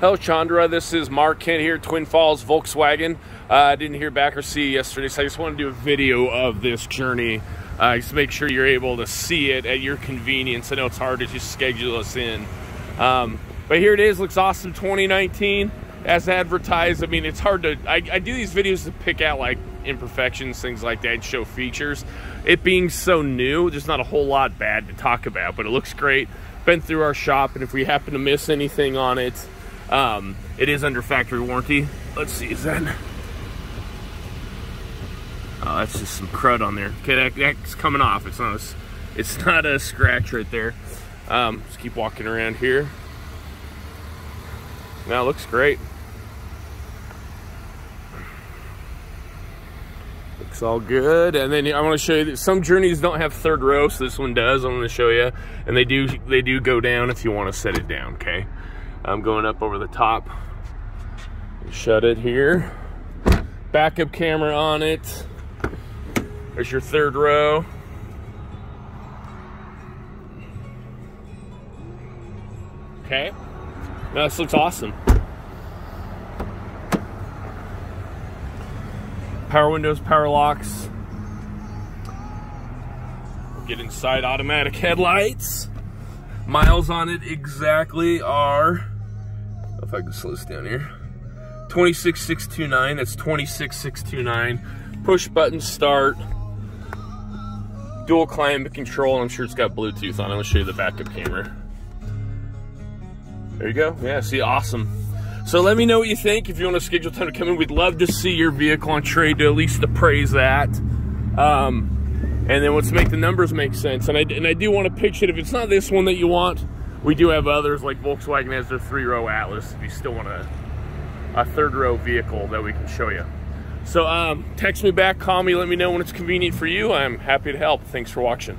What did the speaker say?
Hello, Chandra. This is Mark Kent here, Twin Falls Volkswagen. Uh, I didn't hear back or see yesterday, so I just want to do a video of this journey. Uh, just make sure you're able to see it at your convenience. I know it's hard to just schedule us in. Um, but here it is, looks awesome 2019 as advertised. I mean, it's hard to, I, I do these videos to pick out like imperfections, things like that, show features. It being so new, there's not a whole lot bad to talk about, but it looks great. Been through our shop, and if we happen to miss anything on it, um, it is under factory warranty. Let's see, is that... Oh, that's just some crud on there. Okay, that, that's coming off. It's not a, it's not a scratch right there. Um, just keep walking around here. Now looks great. Looks all good. And then I want to show you that some journeys don't have third row, so this one does. I'm going to show you. And they do they do go down if you want to set it down, okay? I'm going up over the top. Shut it here. Backup camera on it. There's your third row. Okay. Now this looks awesome. Power windows, power locks. Get inside automatic headlights. Miles on it exactly are, if I can slow this down here, 26629, that's 26629. Push button start, dual climate control, I'm sure it's got Bluetooth on it. Gonna show you the backup camera. There you go, yeah, see, awesome. So let me know what you think. If you want to schedule time to come in, we'd love to see your vehicle on trade to at least appraise that. Um, and then let's make the numbers make sense. And I, and I do want to pitch it. If it's not this one that you want, we do have others like Volkswagen has their three row Atlas. If you still want a, a third row vehicle that we can show you. So um, text me back, call me, let me know when it's convenient for you. I'm happy to help. Thanks for watching.